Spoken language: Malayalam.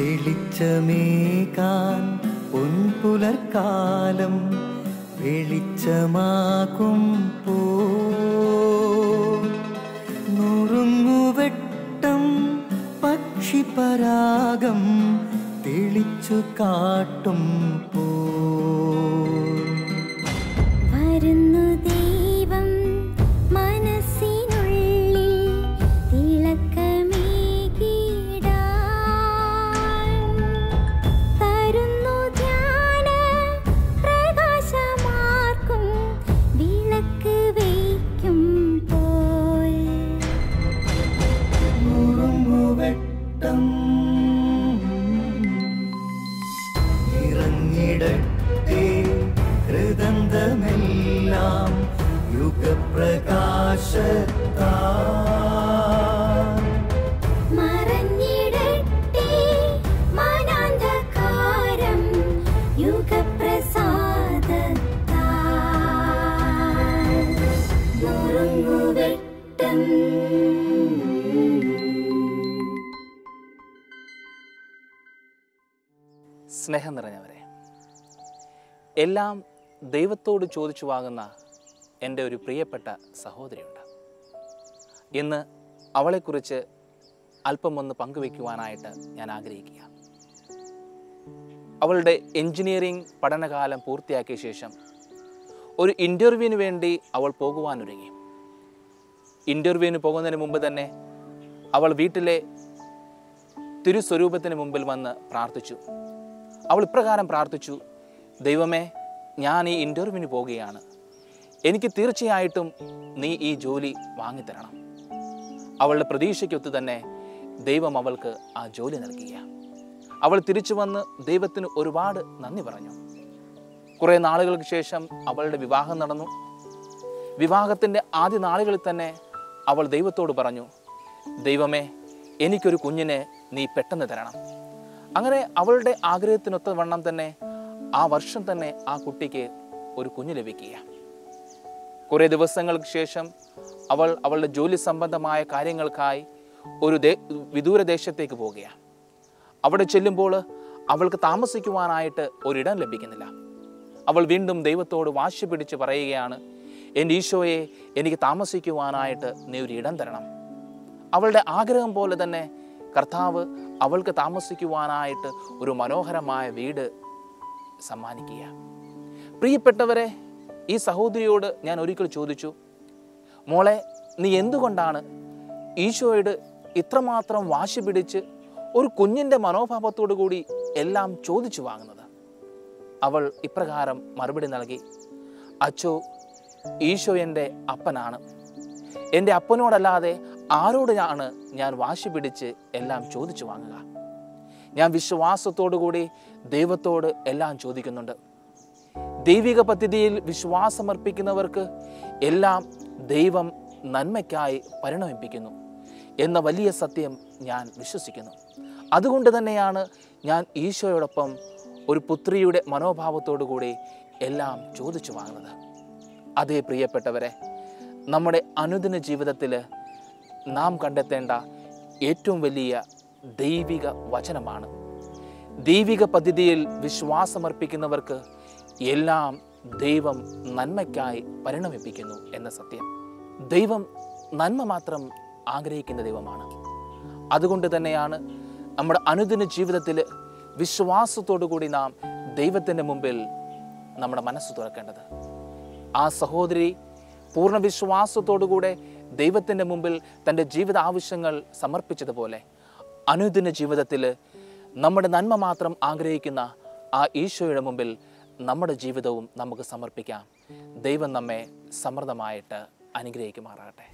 തെളിച്ചമേകാൻ പൊൻപുലർക്കാലം വെളിച്ചമാകും പോ. നുറുങ്ങുവെട്ടം പക്ഷിപരാഗം തെളിച്ചു കാട്ടും പോ. ഹൃദന്തമെല്ലാം യുഗപ്രകാശത്താ സ്നേഹം നിറഞ്ഞവരെ എല്ലാം ദൈവത്തോട് ചോദിച്ചു വാങ്ങുന്ന എന്റെ ഒരു പ്രിയപ്പെട്ട സഹോദരിയുണ്ട്. ഇന്ന് അവളെക്കുറിച്ച് അല്പം ഒന്ന് പങ്കുവയ്ക്കുവാനായിട്ട് ഞാൻ ആഗ്രഹിക്കുക അവളുടെ എൻജിനീയറിംഗ് പഠനകാലം പൂർത്തിയാക്കിയ ശേഷം ഒരു ഇന്റർവ്യൂവിന് വേണ്ടി അവൾ പോകുവാനൊരുങ്ങി. ഇന്റർവ്യൂവിന് പോകുന്നതിന് മുമ്പ് തന്നെ അവൾ വീട്ടിലെ തിരുസ്വരൂപത്തിന് മുമ്പിൽ വന്ന് പ്രാർത്ഥിച്ചു. അവൾ ഇപ്രകാരം പ്രാർത്ഥിച്ചു ദൈവമേ ഞാൻ ഈ ഇന്റർവ്യൂവിന് പോവുകയാണ്. എനിക്ക് തീർച്ചയായിട്ടും നീ ഈ ജോലി വാങ്ങിത്തരണം. അവളുടെ പ്രതീക്ഷയ്ക്കൊത്ത് തന്നെ ദൈവം അവൾക്ക് ആ ജോലി നൽകിയ അവൾ തിരിച്ചു വന്ന് ദൈവത്തിന് ഒരുപാട് നന്ദി പറഞ്ഞു. കുറേ നാളുകൾക്ക് ശേഷം അവളുടെ വിവാഹം നടന്നു. വിവാഹത്തിന്റെ ആദ്യ നാളുകളിൽ തന്നെ അവൾ ദൈവത്തോട് പറഞ്ഞു ദൈവമേ എനിക്കൊരു കുഞ്ഞിനെ നീ പെട്ടെന്ന് തരണം. അങ്ങനെ അവളുടെ ആഗ്രഹത്തിനൊത്ത വണ്ണം തന്നെ ആ വർഷം തന്നെ ആ കുട്ടിക്ക് ഒരു കുഞ്ഞ് ലഭിക്കുക കുറേ ദിവസങ്ങൾക്ക് ശേഷം അവൾ അവളുടെ ജോലി സംബന്ധമായ കാര്യങ്ങൾക്കായി ഒരു ദേ വിദൂര ദേശത്തേക്ക് പോവുകയാണ്. അവിടെ ചെല്ലുമ്പോൾ അവൾക്ക് താമസിക്കുവാനായിട്ട് ഒരിടം ലഭിക്കുന്നില്ല. അവൾ വീണ്ടും ദൈവത്തോട് വാശി പിടിച്ച് പറയുകയാണ് എന്റെ ഈശോയെ എനിക്ക് താമസിക്കുവാനായിട്ട് നീ ഒരു ഇടം തരണം. അവളുടെ ആഗ്രഹം പോലെ തന്നെ കർത്താവ് അവൾക്ക് താമസിക്കുവാനായിട്ട് ഒരു മനോഹരമായ വീട് സമ്മാനിക്കുക. പ്രിയപ്പെട്ടവരെ ഈ സഹോദരിയോട് ഞാൻ ഒരിക്കൽ ചോദിച്ചു മോളെ നീ എന്തുകൊണ്ടാണ് ഈശോയോട് ഇത്രമാത്രം വാശി പിടിച്ച് ഒരു കുഞ്ഞിന്റെ മനോഭാവത്തോടു കൂടി എല്ലാം ചോദിച്ചു വാങ്ങുന്നത്? അവൾ ഇപ്രകാരം മറുപടി നൽകി അച്ചോ ഈശോ എന്റെ അപ്പനാണ്. എന്റെ അപ്പനോടല്ലാതെ ആരോടാണ് ഞാൻ വാശി പിടിച്ച് എല്ലാം ചോദിച്ചു വാങ്ങുക? ഞാൻ വിശ്വാസത്തോടു കൂടി ദൈവത്തോട് എല്ലാം ചോദിക്കുന്നുണ്ട്. ദൈവിക പദ്ധതിയിൽ വിശ്വാസമർപ്പിക്കുന്നവർക്ക് എല്ലാം ദൈവം നന്മയ്ക്കായി പരിണമിപ്പിക്കുന്നു എന്ന വലിയ സത്യം ഞാൻ വിശ്വസിക്കുന്നു. അതുകൊണ്ട് തന്നെയാണ് ഞാൻ ഈശോയോടൊപ്പം ഒരു പുത്രിയുടെ മനോഭാവത്തോടു കൂടി എല്ലാം ചോദിച്ചു വാങ്ങുന്നത്. അതേ പ്രിയപ്പെട്ടവരെ നമ്മുടെ അനുദിന ജീവിതത്തിൽ നാം കണ്ടെത്തേണ്ട ഏറ്റവും വലിയ ദൈവിക വചനമാണ്. ദൈവിക പദ്ധതിയിൽ വിശ്വാസമർപ്പിക്കുന്നവർക്ക് എല്ലാം ദൈവം നന്മയ്ക്കായി പരിണമിപ്പിക്കുന്നു എന്ന സത്യം. ദൈവം നന്മ മാത്രം ആഗ്രഹിക്കുന്ന ദൈവമാണ്. അതുകൊണ്ട് തന്നെയാണ് നമ്മുടെ അനുദിന ജീവിതത്തിൽ വിശ്വാസത്തോടു കൂടി നാം ദൈവത്തിന്റെ മുമ്പിൽ നമ്മുടെ മനസ്സ് തുറക്കേണ്ടത്. ആ സഹോദരി പൂർണ വിശ്വാസത്തോടുകൂടെ ദൈവത്തിന്റെ മുമ്പിൽ തന്റെ ജീവിത ആവശ്യങ്ങൾ സമർപ്പിച്ചതുപോലെ അനുദിന ജീവിതത്തിൽ നമ്മുടെ നന്മ മാത്രം ആഗ്രഹിക്കുന്ന ആ ഈശോയുടെ മുമ്പിൽ നമ്മുടെ ജീവിതവും നമുക്ക് സമർപ്പിക്കാം. ദൈവം നമ്മെ സമൃദ്ധമായിട്ട് അനുഗ്രഹിക്കുമാറാകട്ടെ.